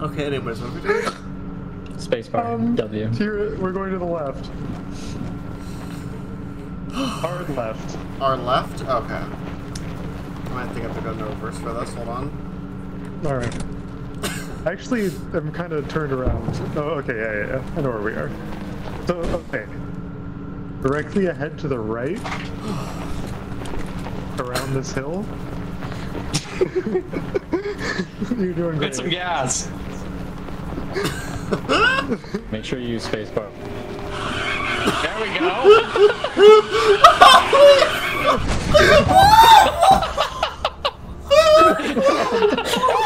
okay, anyways, what are we doing? Spacebar. Um, W. Here, we're going to the left. Hard left. Our left? Okay. I might think I have to go in reverse for this. Hold on. All right. Actually, I'm kind of turned around. Oh, okay, yeah, yeah, yeah. I know where we are. So, okay. Directly ahead to the right. Around this hill. You're doing great. Get some gas. Make sure you use spacebar. There we go.